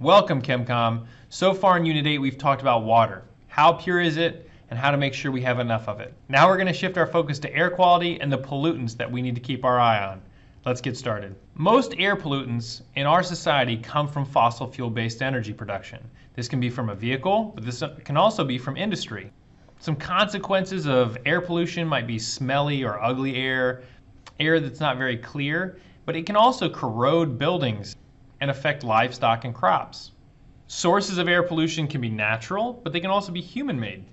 Welcome ChemCom. So far in Unit 8 we've talked about water. How pure is it and how to make sure we have enough of it. Now we're going to shift our focus to air quality and the pollutants that we need to keep our eye on. Let's get started. Most air pollutants in our society come from fossil fuel based energy production. This can be from a vehicle, but this can also be from industry. Some consequences of air pollution might be smelly or ugly air, air that's not very clear, but it can also corrode buildings and affect livestock and crops. Sources of air pollution can be natural, but they can also be human made.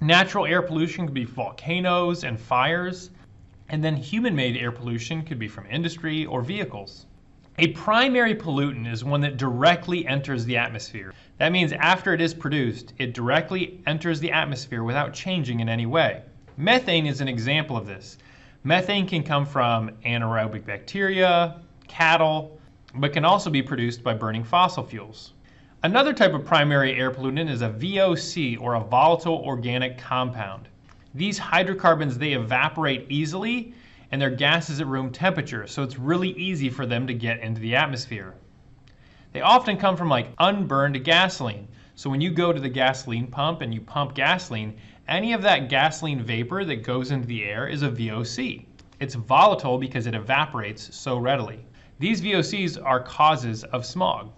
Natural air pollution could be volcanoes and fires, and then human made air pollution could be from industry or vehicles. A primary pollutant is one that directly enters the atmosphere. That means after it is produced, it directly enters the atmosphere without changing in any way. Methane is an example of this. Methane can come from anaerobic bacteria, cattle, but can also be produced by burning fossil fuels. Another type of primary air pollutant is a VOC or a volatile organic compound. These hydrocarbons they evaporate easily and they're gases at room temperature, so it's really easy for them to get into the atmosphere. They often come from like unburned gasoline. So when you go to the gasoline pump and you pump gasoline, any of that gasoline vapor that goes into the air is a VOC. It's volatile because it evaporates so readily. These VOCs are causes of smog.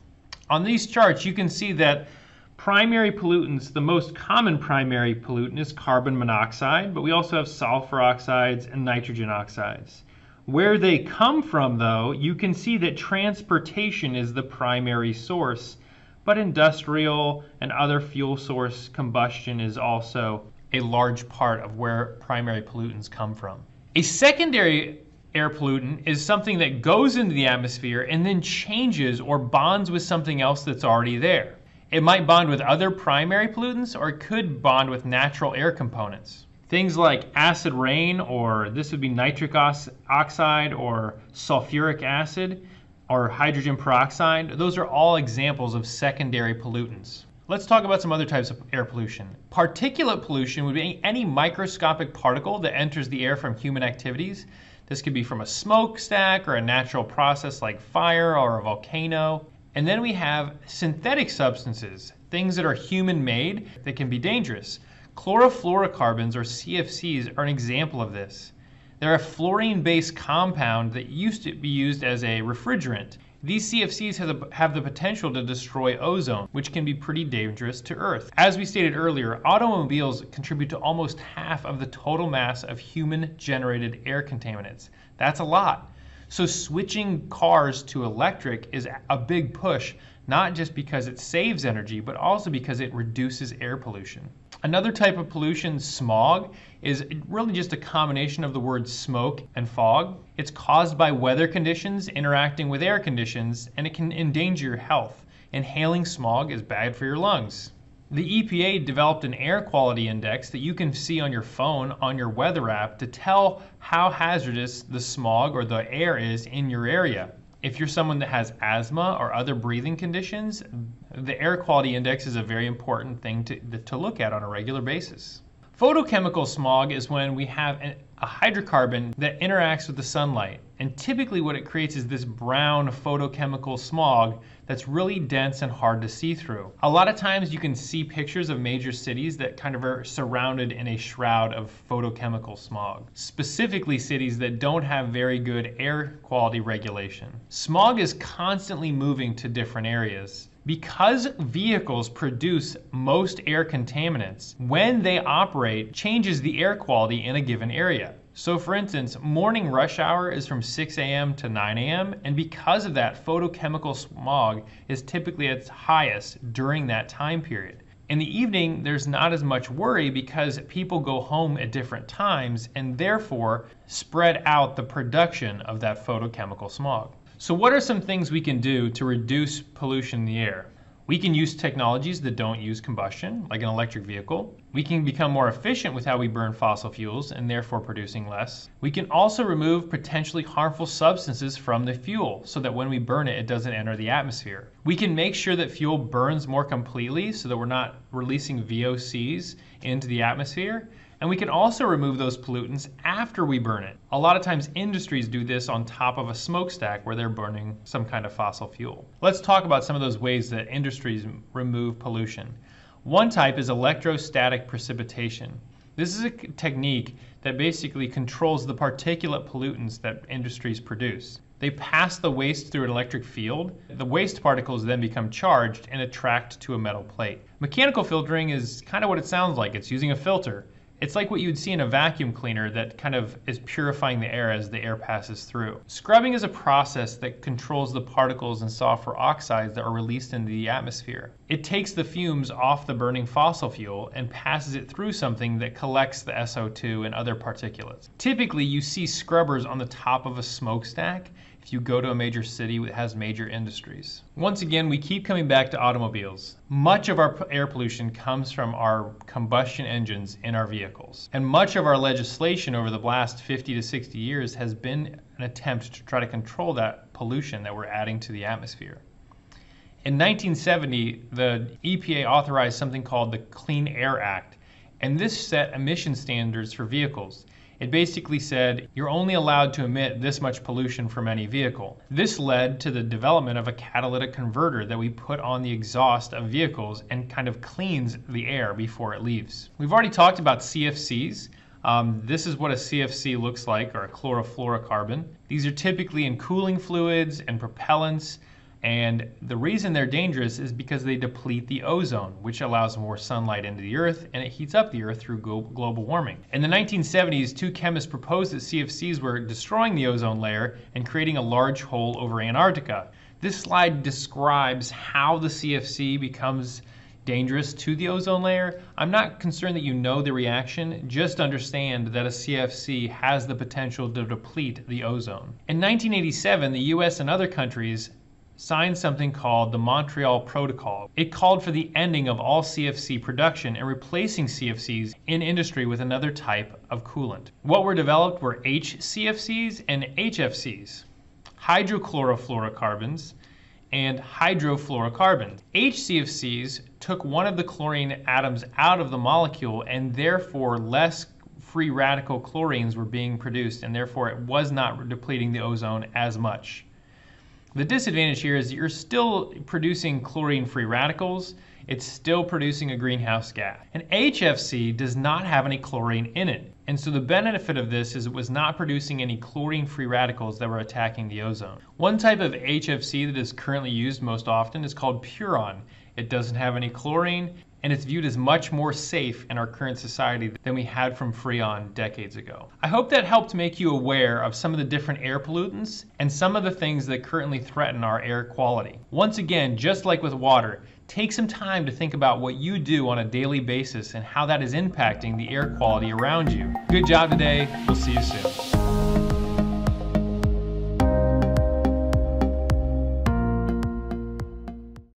On these charts, you can see that primary pollutants, the most common primary pollutant is carbon monoxide, but we also have sulfur oxides and nitrogen oxides. Where they come from, though, you can see that transportation is the primary source, but industrial and other fuel source combustion is also a large part of where primary pollutants come from. A secondary air pollutant is something that goes into the atmosphere and then changes or bonds with something else that's already there. It might bond with other primary pollutants or it could bond with natural air components. Things like acid rain, or this would be nitric oxide or sulfuric acid or hydrogen peroxide, those are all examples of secondary pollutants. Let's talk about some other types of air pollution. Particulate pollution would be any microscopic particle that enters the air from human activities this could be from a smokestack or a natural process like fire or a volcano. And then we have synthetic substances, things that are human made that can be dangerous. Chlorofluorocarbons or CFCs are an example of this. They're a fluorine based compound that used to be used as a refrigerant. These CFCs have the, have the potential to destroy ozone, which can be pretty dangerous to Earth. As we stated earlier, automobiles contribute to almost half of the total mass of human generated air contaminants. That's a lot. So switching cars to electric is a big push, not just because it saves energy, but also because it reduces air pollution. Another type of pollution, smog, is really just a combination of the words smoke and fog. It's caused by weather conditions interacting with air conditions, and it can endanger your health. Inhaling smog is bad for your lungs. The EPA developed an air quality index that you can see on your phone on your weather app to tell how hazardous the smog or the air is in your area. If you're someone that has asthma or other breathing conditions, the air quality index is a very important thing to, to look at on a regular basis. Photochemical smog is when we have a hydrocarbon that interacts with the sunlight. And typically what it creates is this brown photochemical smog that's really dense and hard to see through. A lot of times you can see pictures of major cities that kind of are surrounded in a shroud of photochemical smog, specifically cities that don't have very good air quality regulation. Smog is constantly moving to different areas. Because vehicles produce most air contaminants, when they operate changes the air quality in a given area. So for instance, morning rush hour is from 6 a.m. to 9 a.m. and because of that, photochemical smog is typically at its highest during that time period. In the evening, there's not as much worry because people go home at different times and therefore spread out the production of that photochemical smog. So what are some things we can do to reduce pollution in the air? We can use technologies that don't use combustion, like an electric vehicle. We can become more efficient with how we burn fossil fuels and therefore producing less. We can also remove potentially harmful substances from the fuel so that when we burn it, it doesn't enter the atmosphere. We can make sure that fuel burns more completely so that we're not releasing VOCs into the atmosphere. And we can also remove those pollutants after we burn it. A lot of times industries do this on top of a smokestack where they're burning some kind of fossil fuel. Let's talk about some of those ways that industries remove pollution. One type is electrostatic precipitation. This is a technique that basically controls the particulate pollutants that industries produce. They pass the waste through an electric field. The waste particles then become charged and attract to a metal plate. Mechanical filtering is kind of what it sounds like. It's using a filter. It's like what you'd see in a vacuum cleaner that kind of is purifying the air as the air passes through. Scrubbing is a process that controls the particles and sulfur oxides that are released into the atmosphere. It takes the fumes off the burning fossil fuel and passes it through something that collects the SO2 and other particulates. Typically, you see scrubbers on the top of a smokestack if you go to a major city that has major industries. Once again, we keep coming back to automobiles. Much of our air pollution comes from our combustion engines in our vehicles. And much of our legislation over the last 50 to 60 years has been an attempt to try to control that pollution that we're adding to the atmosphere. In 1970, the EPA authorized something called the Clean Air Act, and this set emission standards for vehicles. It basically said you're only allowed to emit this much pollution from any vehicle. This led to the development of a catalytic converter that we put on the exhaust of vehicles and kind of cleans the air before it leaves. We've already talked about CFCs. Um, this is what a CFC looks like, or a chlorofluorocarbon. These are typically in cooling fluids and propellants and the reason they're dangerous is because they deplete the ozone, which allows more sunlight into the earth and it heats up the earth through global warming. In the 1970s, two chemists proposed that CFCs were destroying the ozone layer and creating a large hole over Antarctica. This slide describes how the CFC becomes dangerous to the ozone layer. I'm not concerned that you know the reaction, just understand that a CFC has the potential to deplete the ozone. In 1987, the US and other countries signed something called the Montreal Protocol. It called for the ending of all CFC production and replacing CFCs in industry with another type of coolant. What were developed were HCFCs and HFCs, hydrochlorofluorocarbons, and hydrofluorocarbons. HCFCs took one of the chlorine atoms out of the molecule and therefore less free radical chlorines were being produced and therefore it was not depleting the ozone as much. The disadvantage here is that you're still producing chlorine-free radicals. It's still producing a greenhouse gas. And HFC does not have any chlorine in it. And so the benefit of this is it was not producing any chlorine-free radicals that were attacking the ozone. One type of HFC that is currently used most often is called Puron. It doesn't have any chlorine and it's viewed as much more safe in our current society than we had from Freon decades ago. I hope that helped make you aware of some of the different air pollutants and some of the things that currently threaten our air quality. Once again, just like with water, take some time to think about what you do on a daily basis and how that is impacting the air quality around you. Good job today. We'll see you soon.